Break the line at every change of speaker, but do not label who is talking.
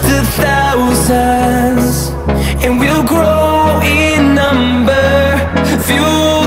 just a thousands, and we'll grow in number. Few